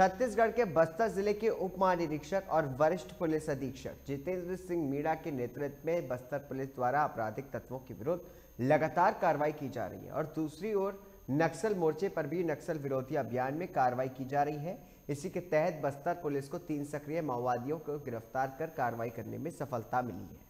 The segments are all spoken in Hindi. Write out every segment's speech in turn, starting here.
छत्तीसगढ़ के बस्तर ज़िले के उप महानिरीक्षक और वरिष्ठ पुलिस अधीक्षक जितेंद्र सिंह मीणा के नेतृत्व में बस्तर पुलिस द्वारा आपराधिक तत्वों के विरुद्ध लगातार कार्रवाई की जा रही है और दूसरी ओर नक्सल मोर्चे पर भी नक्सल विरोधी अभियान में कार्रवाई की जा रही है। इसी के तहत बस्तर पुलिस को तीन सक्रिय माओवादियों को गिरफ़्तार कर कार्रवाई करने में सफलता मिली है।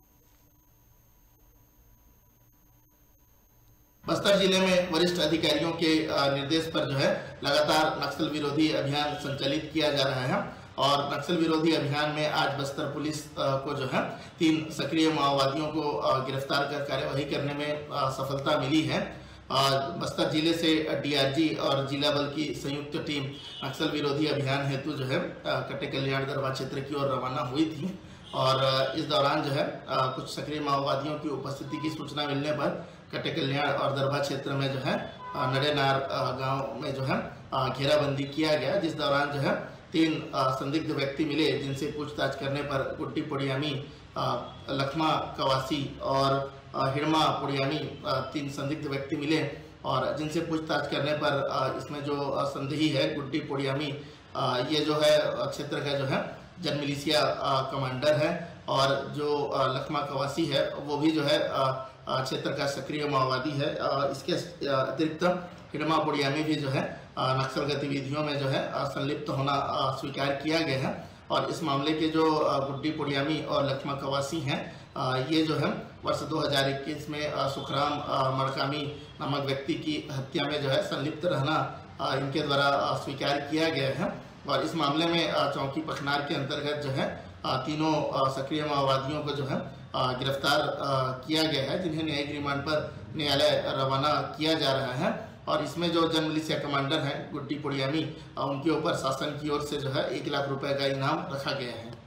बस्तर ज़िले में वरिष्ठ अधिकारियों के निर्देश पर जो है लगातार नक्सल विरोधी अभियान संचालित किया जा रहा है और नक्सल विरोधी अभियान में आज बस्तर पुलिस को जो है तीन सक्रिय माओवादियों को गिरफ़्तार कर कार्यवाही करने में सफलता मिली है। बस्तर ज़िले से डीआरजी और जिला बल की संयुक्त टीम नक्सल विरोधी अभियान हेतु जो है कटे कल्याण दरबार क्षेत्र की ओर रवाना हुई थी। और इस दौरान जो है कुछ सक्रिय माओवादियों की उपस्थिति की सूचना मिलने पर कटे कल्याण और दरभा क्षेत्र में जो है नडेनार गाँव में जो है घेराबंदी किया गया, जिस दौरान जो है, तीन संदिग्ध व्यक्ति मिले, जिनसे पूछताछ करने पर गुड्डी पुड़ियामी लखमा कवासी और हिड़मा पुड़ियामी तीन संदिग्ध व्यक्ति मिले और जिनसे पूछताछ करने पर इसमें जो संदेही है, गुड्डी पुड़ियामी ये जो है क्षेत्र का जो है जन मिलिशिया कमांडर है और जो लखमा कवासी है, वो भी जो है क्षेत्र का सक्रिय माओवादी है। इसके अतिरिक्त हिडमा पुड़िया में भी जो है नक्सल गतिविधियों में जो है संलिप्त होना स्वीकार किया गया है। और इस मामले के जो गुड्डी पुड़ियामी और लक्ष्मा कवासी हैं ये जो है, वर्ष 2021 में सुखराम मड़कामी नामक व्यक्ति की हत्या में जो है, संलिप्त रहना इनके द्वारा स्वीकार किया गया है। और इस मामले में चौकी पखनार के अंतर्गत जो है तीनों सक्रिय माओवादियों को जो है गिरफ़्तार किया गया है, जिन्हें न्यायिक रिमांड पर न्यायालय रवाना किया जा रहा है। और इसमें जो जन मिलिशिया कमांडर हैं, गुड्डी पुड़ियामी उनके ऊपर शासन की ओर से जो है, एक लाख रुपए का इनाम रखा गया है।